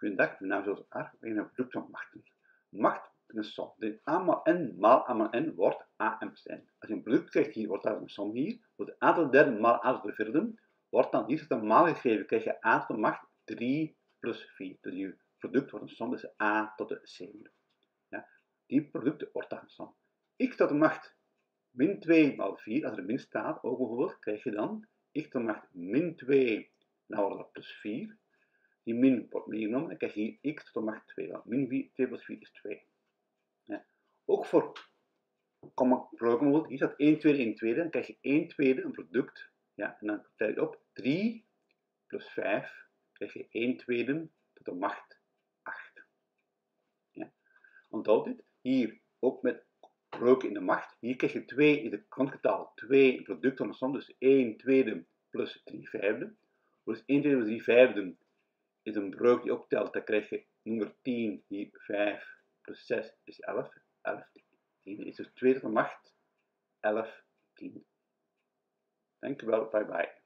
Mijn naam. Ik ben een product van machten. Macht een som. Dus a maal n maal a maal n wordt a plus n. Als je een product krijgt hier, wordt dat een som hier. Wordt a tot de derde maal a tot de vierde, wordt dan hier maal gegeven, krijg je a tot de macht 3 plus 4. Dus je product wordt een som tussen a tot de zevende. Ja, die product wordt dan een som. x tot de macht min 2 maal 4, als er min staat, ook bijvoorbeeld, krijg je dan x tot de macht min 2, dan wordt dat plus 4. Die min wordt meegenomen, dan krijg je hier x tot de macht 2. Want min 4, 2 plus 4 is 2. Ja. Ook voor komma bijvoorbeeld, hier staat 1 tweede, 1 tweede, dan krijg je 1 tweede, een product. Ja, en dan tel je op 3 plus 5, krijg je 1 tweede tot de macht 8. Ja. Onthoud dit, hier ook met gebroken in de macht. Hier krijg je 2 in het grondgetal, 2 product van de som, dus 1 tweede plus 3 vijfde. Dus 1 tweede plus 3 vijfde is een breuk die optelt, dan krijg je nummer 10, hier 5 plus 6 is 11. 11 10 is dus 2 tot de macht 11 10. Dankjewel, bye bye.